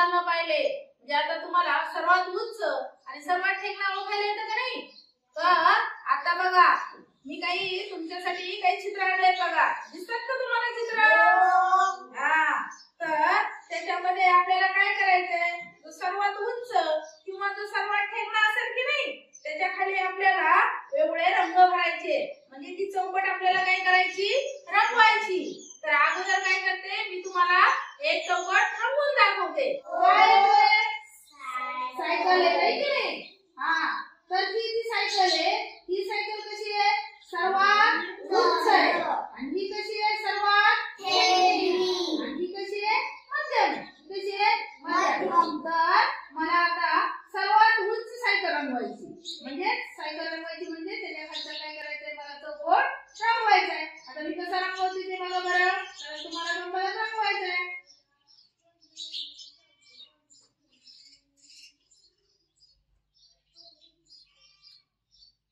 म्हणजे आता तुम्हाला सर्वात उंच आणि सर्वात ठेकणा ओळखायला येतं का नाही? तर आता बघा मी काही तुमच्यासाठी काही चित्र आणले बघा. दिसतात का तुम्हाला चित्र? हा. तर त्याच्यामध्ये आपल्याला काय करायचंय? जो सर्वात उंच किंवा जो सर्वात ठेकणा असेल की नाही त्याच्याखाली आपल्याला एवढे रंग भरायचे. म्हणजे ती चौकट आपल्याला काय करायची? रंगवायची. तर अगोदर काय करते मी तुम्हाला एक चौकट रंगवून सायकल आहे की नाही? हा. तर ही जी सायकल आहे ही सायकल कशी आहे? सर्वात उंच आहे. आणि ही कशी आहे? सर्वात आणि ही कशी आहे? मध्यम. कशी आहे? मध्यम. तर मला आता सर्वात उंच सायकल रंगवायची. म्हणजे सायकल रंगवायची म्हणजे त्याच्या खालचं काय करायचंय मला चौकोट रंगवायचा आहे आता मी कसा रंगवते ते बघा बरं तर तुम्हाला रंगवायला रंगवायचं आहे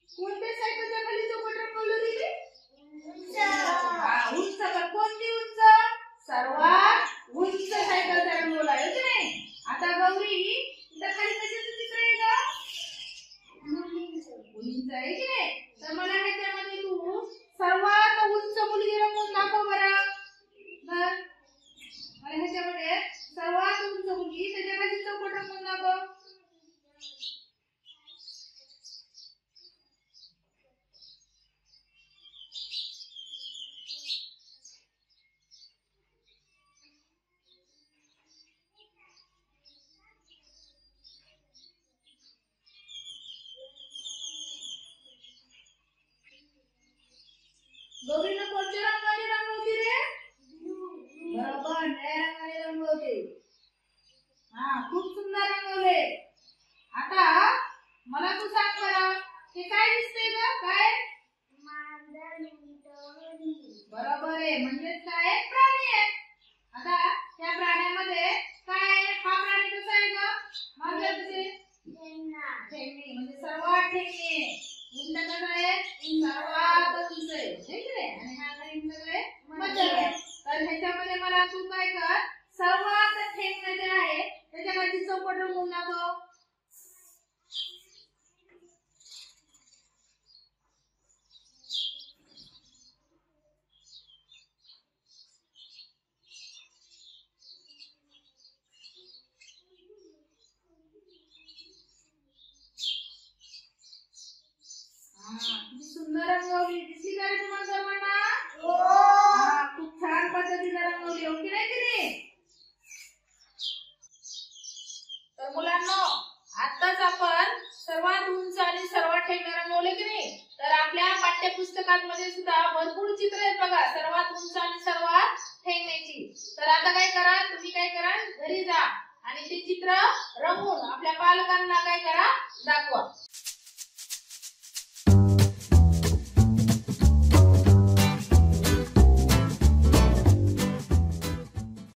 कोणत्या सायकलच्या खाली चौकट रंगवलं रे हा, उंच तर कोणती उंच सर्वात उंच सायकलचा रंगवला आहे हो की नाही आता गौरी इथं खाली कशाचं चित्र आहे का मुलींचं आहे की नाही तर मला ह्याच्यामध्ये तू सर्वात उंच मुलगी रंगवून दाखव बरं तर मला ह्याच्यामध्ये सर्वात उंच मुलगी त्याच्याखाली चौकट रंगवून दाखव गौरीनं कोणत्या रंगाने रंगवली रे? बरोबर निळ्या रंगाने रंगवते हा खूप सुंदर रंगवले आता मला तू सांग बरं हे काय दिसतंय ग? काय? बरोबर आहे म्हणजेच काय? प्राणी आहे. आता त्या प्राण्यामध्ये काय आहे? हा प्राणी कसा आहे ग? ठेंगणे म्हणजे सर्वात ठेंगणे आहे. आहे सर्वात उंच आहे? आणि हा आहे मध्यम आहे तर ह्याच्यामध्ये मला तू काय कर सर्वात ठेंगणं जे आहे त्याच्याखाली चौपट रंगवून दाखव हा, किती सुंदर रंगवली दिसली का रे तुम्हाला सर्वांना हा, खूप छान पद्धतीने रंगवली हो की नाही की नाही तर मुलांनो आताच आपण सर्वात उंच आणि सर्वात ठेवणारा बोलले की नाही? तर आपल्या पाठ्यपुस्तकांमध्ये सुद्धा भरपूर चित्र आहेत बघा सर्वात उंच आणि सर्वात ठेवण्याची. तर आता काय करा तुम्ही काय करा घरी जा आणि ते चित्र रंगवून आपल्या पालकांना काय करा दाखवा.